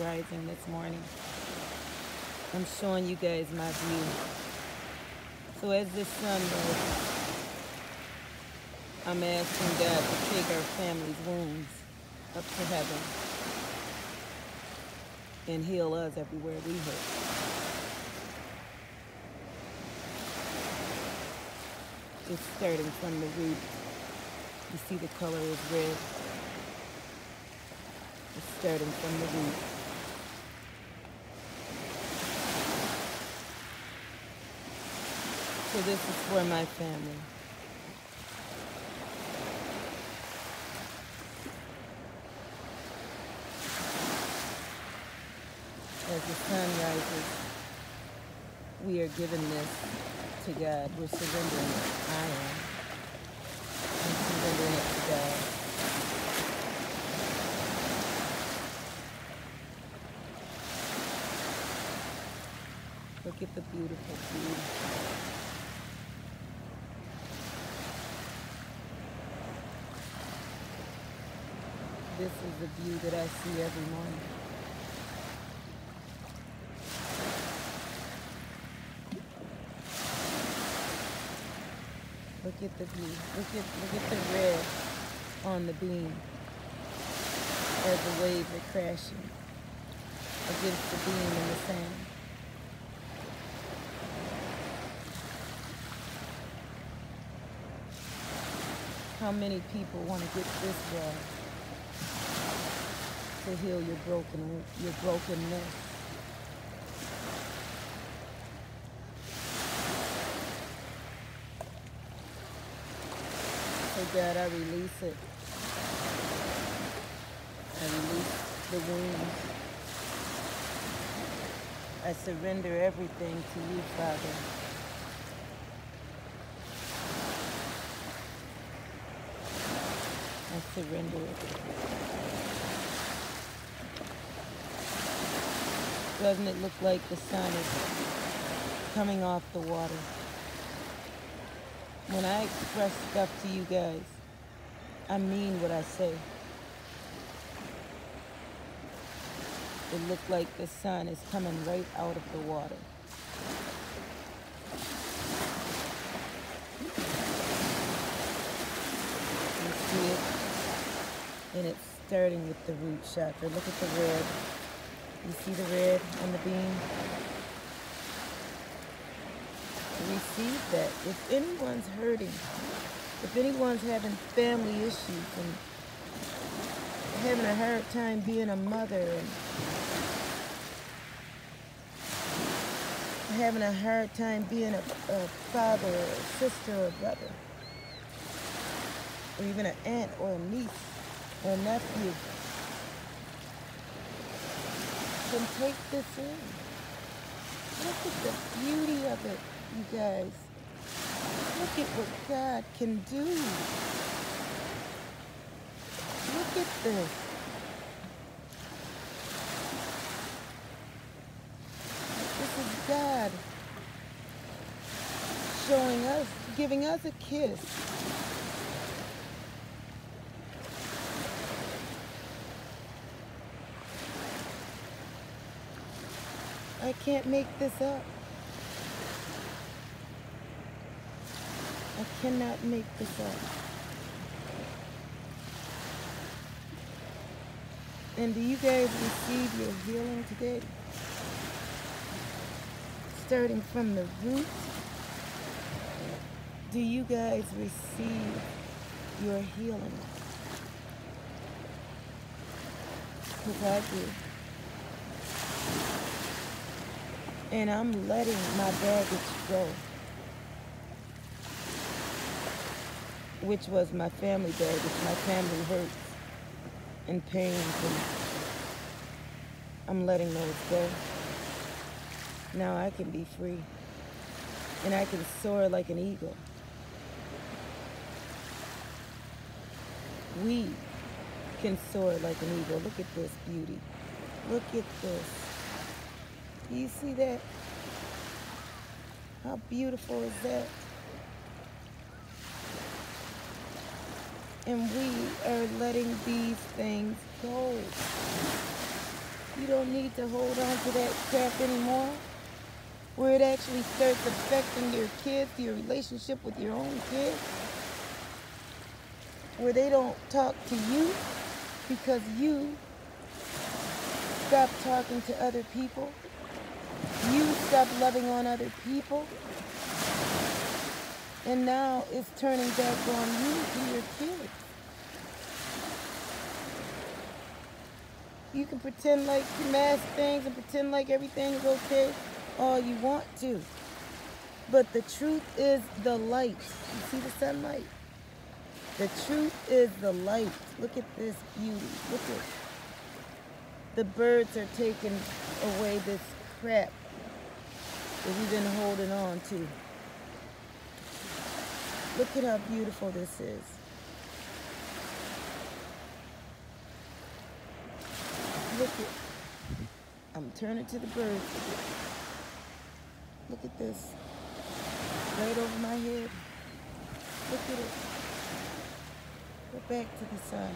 rising this morning. I'm showing you guys my view. So as the sun rises, I'm asking God to take our family's wounds up to heaven and heal us everywhere we hurt. It's starting from the root. You see the color is red. It's starting from the root. So this is for my family. As the sun rises, we are giving this to God. We're surrendering it. I am. I'm surrendering it to God. Look at the beautiful beauty. This is the view that I see every morning. Look at the view. Look at look at the red on the beam as the waves are crashing against the beam in the sand. How many people want to get this water to heal your broken your brokenness? So God, I release it. I release the wounds. I surrender everything to you, Father. I surrender it. Doesn't it look like the sun is coming off the water? When I express stuff to you guys, I mean what I say. It looked like the sun is coming right out of the water. You see it? And it's starting with the root chakra. Look at the red. You see the red on the beam? Receive that. If anyone's hurting, if anyone's having family issues and having a hard time being a mother and having a hard time being a, a father or a sister or a brother, or even an aunt or a niece or a nephew, then take this in. Look at the beauty of it, you guys. Look at what God can do. Look at this. This is God showing us, giving us a kiss. Can't make this up. I cannot make this up. And do you guys receive your healing today? Starting from the root, do you guys receive your healing? Because I do. And I'm letting my baggage go. Which was my family baggage, my family hurts and pains and I'm letting those go. Now I can be free. And I can soar like an eagle. We can soar like an eagle. Look at this beauty. Look at this. Do you see that? How beautiful is that? And we are letting these things go. You don't need to hold on to that crap anymore. Where it actually starts affecting your kids, your relationship with your own kids. Where they don't talk to you because you stop talking to other people. You stop loving on other people. And now it's turning back on you to your kids. You can pretend like you mask things and pretend like everything is okay all you want to. But the truth is the light. You see the sunlight? The truth is the light. Look at this beauty. Look at the birds are taking away this crap that we've been holding on to. Look at how beautiful this is. Look at, I'm turning to the birds. Look at this. Right over my head. Look at it. Go back to the sun.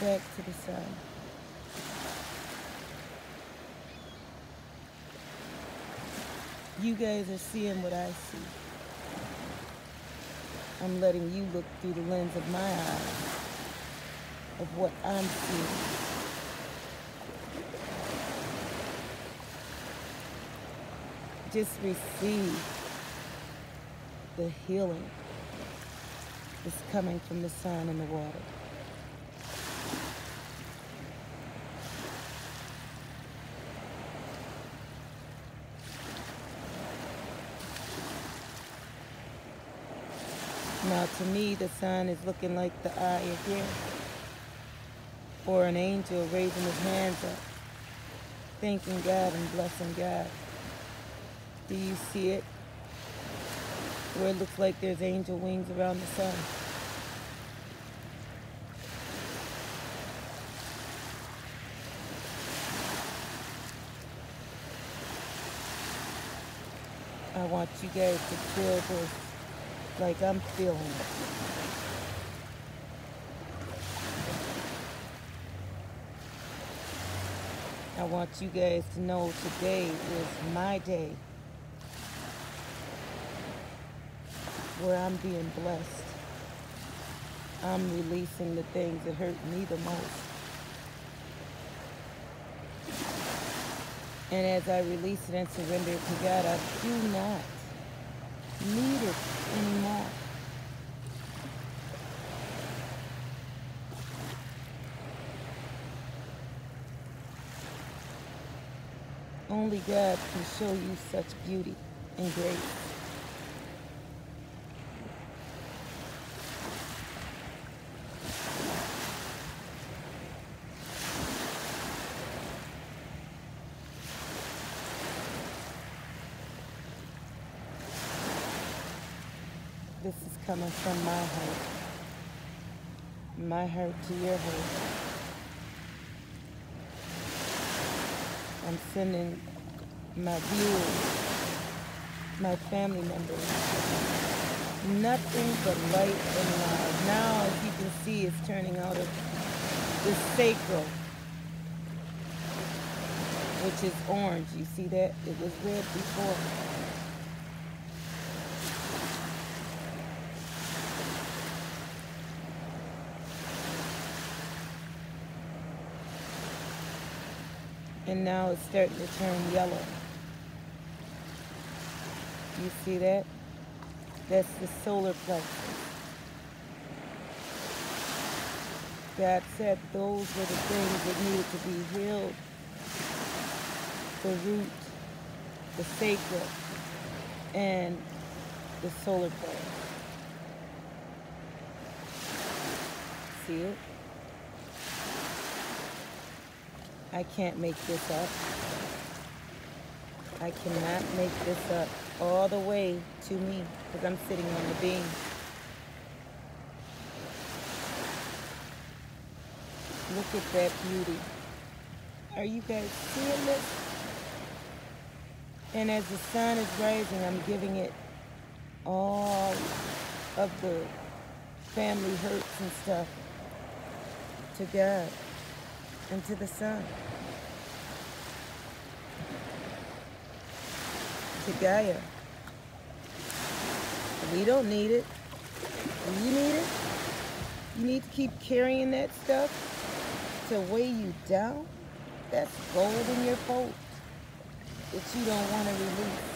Back to the sun. You guys are seeing what I see. I'm letting you look through the lens of my eyes, of what I'm seeing. just receive the healing that's coming from the sun and the water. Now to me, the sun is looking like the eye of again, or an angel raising his hands up, thanking God and blessing God. Do you see it? Where it looks like there's angel wings around the sun. I want you guys to feel this like I'm feeling. I want you guys to know today is my day. where I'm being blessed. I'm releasing the things that hurt me the most. And as I release it and surrender it to God, I do not need it anymore. Only God can show you such beauty and grace. This is coming from my heart. My heart to your heart. I'm sending my viewers, my family members, nothing but light and love. Now, as you can see, it's turning out of the sacral, which is orange. You see that? It was red before. and now it's starting to turn yellow. You see that? That's the solar plexus. God said those were the things that needed to be healed. The root, the sacral, and the solar plexus. See it? I can't make this up. I cannot make this up all the way to me because I'm sitting on the beam. Look at that beauty. Are you guys seeing this? And as the sun is rising, I'm giving it all of the family hurts and stuff to God. and to the sun. Gaia. We don't need it. Do you need it? You need to keep carrying that stuff to weigh you down? That's gold in your boat that you don't want to release.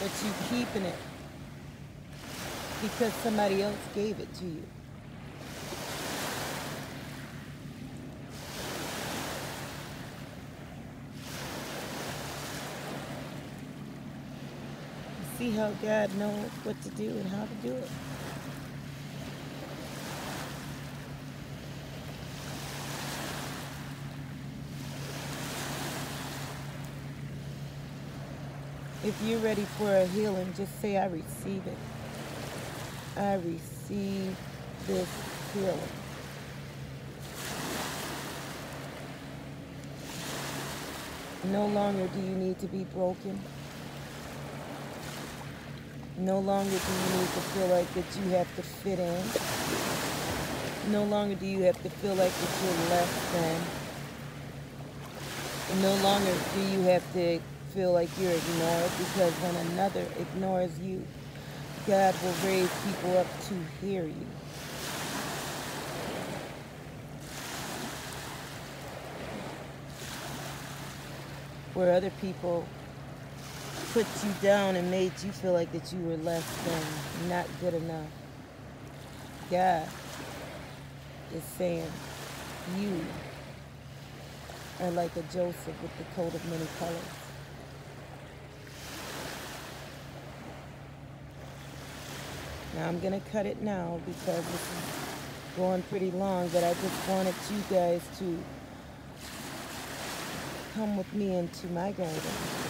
But you keeping it because somebody else gave it to you. See how God knows what to do and how to do it. If you're ready for a healing, just say, I receive it. I receive this healing. No longer do you need to be broken. No longer do you need to feel like that you have to fit in. No longer do you have to feel like that you're less than. No longer do you have to feel like you're ignored because when another ignores you, God will raise people up to hear you. Where other people put you down and made you feel like that you were less than, not good enough. God is saying, you are like a Joseph with the coat of many colors. Now I'm going to cut it now because this is going pretty long, but I just wanted you guys to come with me into my garden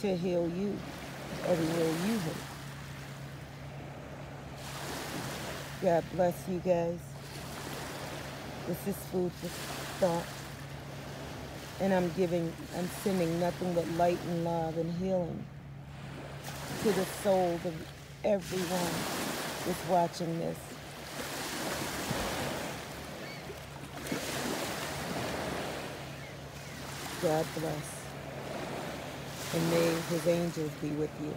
to heal you everywhere you hurt. God bless you guys. This is food for thought. And I'm giving, I'm sending nothing but light and love and healing to the souls of everyone that's watching this. God bless. And may his angels be with you.